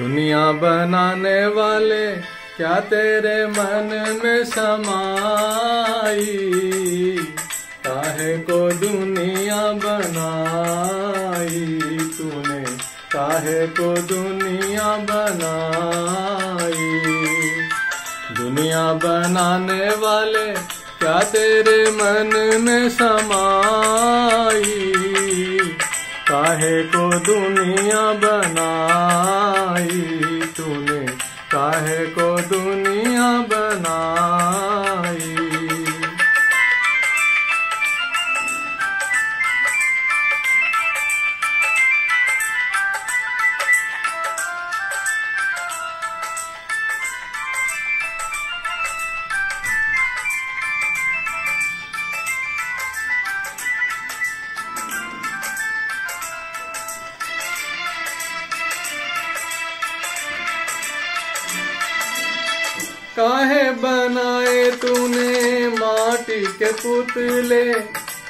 दुनिया बनाने वाले क्या तेरे मन में समाई? काहे को दुनिया बनाई तूने? काहे को दुनिया बनाई? दुनिया बनाने वाले क्या तेरे मन में समाई? काहे को दुनिया बनाई? काहे को दुनिया बनाई काहे बनाए तूने माटी के पुतले?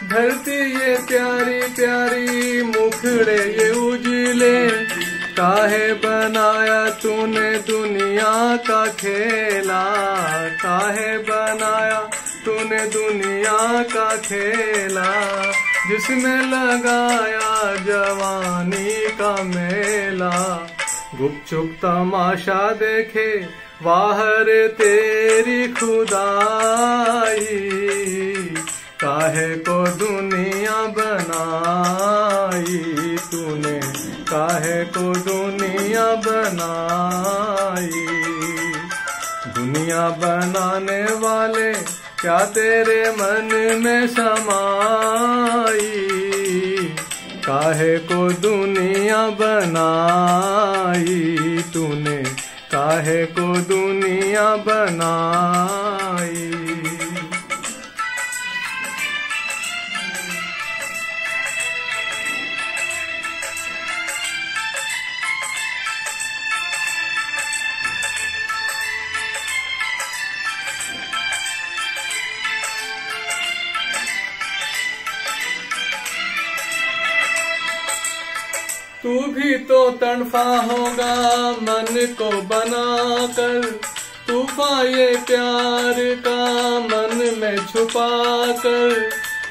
धरती ये प्यारी प्यारी, मुखड़े ये उजले। काहे बनाया तूने दुनिया का खेला? काहे बनाया तूने दुनिया का खेला? जिसमें लगाया जवानी का मेला। गुपचुप तमाशा देखे बाहर तेरी खुदाई, काहे को दुनिया बनाई तूने? काहे को दुनिया बनाई? दुनिया बनाने वाले क्या तेरे मन में समाई? काहे को दुनिया बनाई तूने? काहे को दुनिया बनाई तू भी तो तड़फा होगा, मन को बनाकर। तूफा ये प्यार का मन में छुपा कर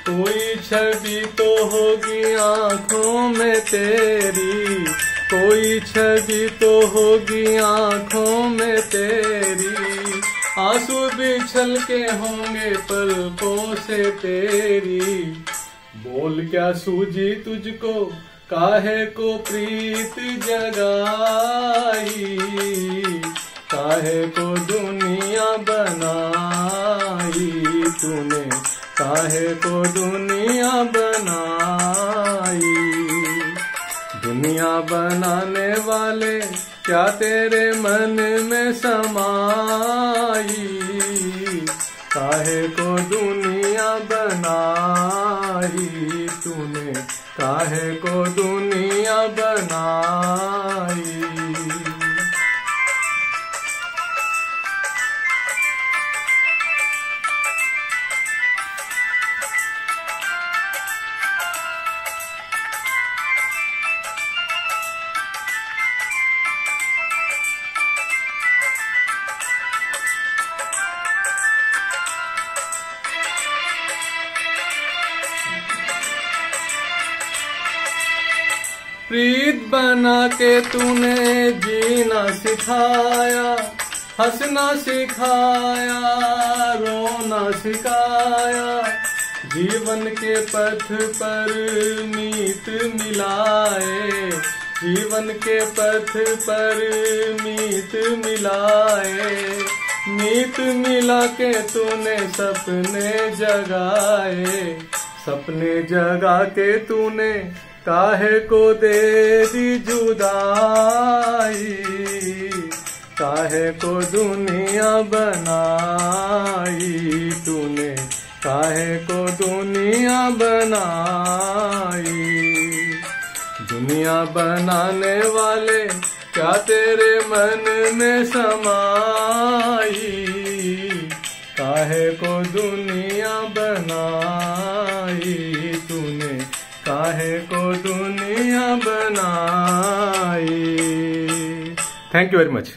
कोई छवि तो होगी आँखों में तेरी। कोई छवि तो होगी आँखों में तेरी। आँसू बिछल के होंगे पलकों से तेरी। बोल क्या सूझी तुझको? काहे को प्रीत जगाई? काहे को दुनिया बनाई तूने? काहे को दुनिया बनाई? दुनिया बनाने वाले क्या तेरे मन में समाई? काहे को दुनिया बनाई? काहे को दुनिया बनाई प्रीत बना के तूने जीना सिखाया, हंसना सिखाया, रोना सिखाया, जीवन के पथ पर मीत मिलाए, जीवन के पथ पर मीत मिलाए, मीत मिला के तूने सपने जगाए, सपने जगा के तूने काहे को दे दी जुदाई? काहे को दुनिया बनाई तूने? काहे को दुनिया बनाई? दुनिया बनाने वाले क्या तेरे मन में समाई? काहे को दुनिया बनाई? काहे को दुनिया बनाई। Thank you very much